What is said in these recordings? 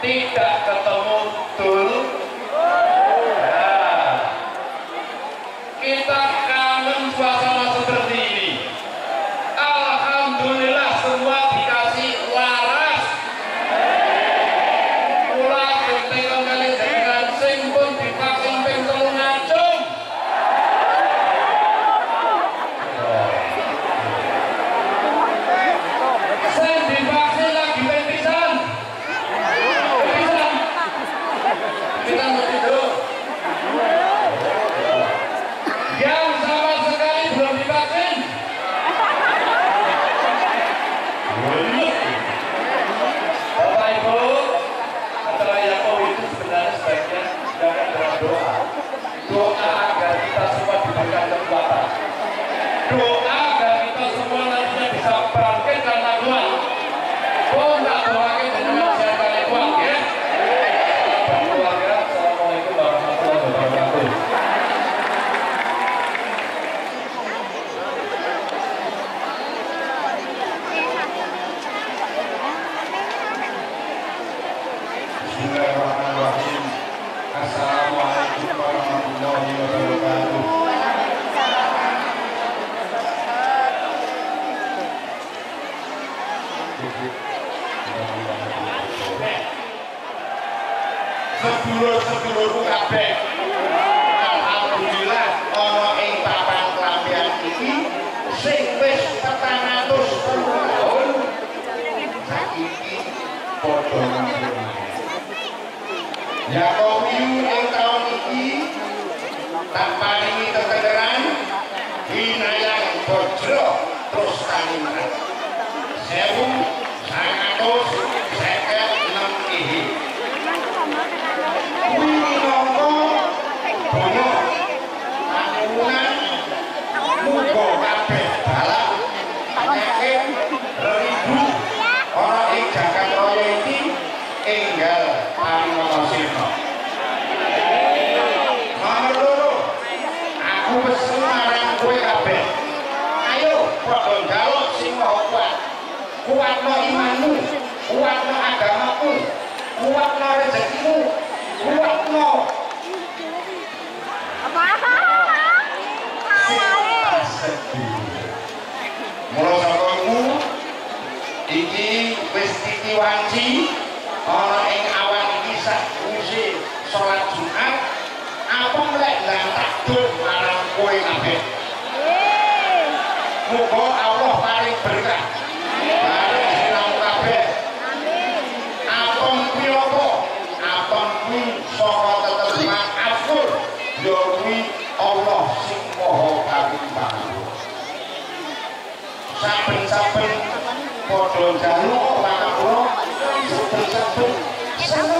tidak ketemu sedulur-sedulurku kabeh. Alhamdulillah ana ing papan klambian iki sing wis 430 tahun saiki padha. Ya komiu ing taun iki tak paringi ketegeran hinayang bojro terus taniman. Sewu Herum, é Ragatos, é é Muga Allah paring berkah. Paring siramu kabeh. Apem kuwi apa? Apem kuwi saka tetepan afur. Ya kuwi Allah sing Maha Kalimpang. Saben-saben padha njaluk pangapunten, saben-saben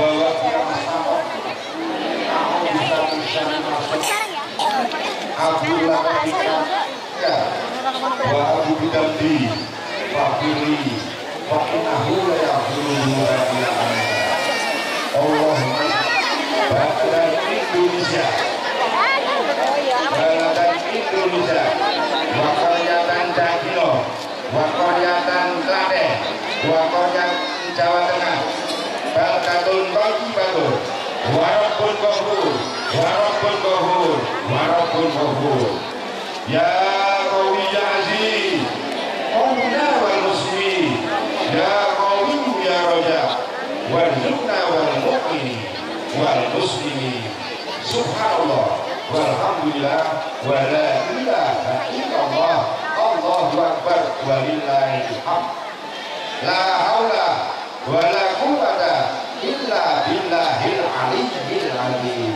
wa Abdullah bika ya wa abu bidamdi fakiri fa innahu la yaghfiru dhunuba Allahumma badan Indonesia. Badan Indonesia wakoryatan Dagino wakoryatan Klaten wakoryatan Jawa Warabun Kohur Warabun Kohur Warabun Kohur Ya Rawi Ya Aziz Qawmina wal muslimin Ya Rawi Ya Raja Warzuqna wal mu'minin wal muslimin Subhanallah Walhamdulillah Wa la ilaha illallah Allah Allahu Akbar walillahil hamd la haula wala quwwata illa billahil aliyyil azim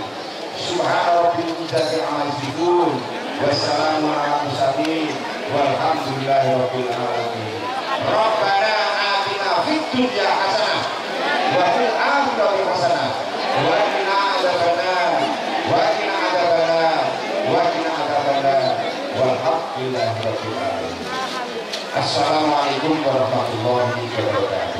subhana rabbil izzati amma yasifun wassalamu ala mursalin walhamdulillahi rabbil alamin rabbana atina fid dunya hasanah wa fil akhirati hasanah wa qina adzabannar wa qina adzabannar wa qina adzabannar walhamdulillahi rabbil alamin Assalamualaikum warahmatullahi wabarakatuh.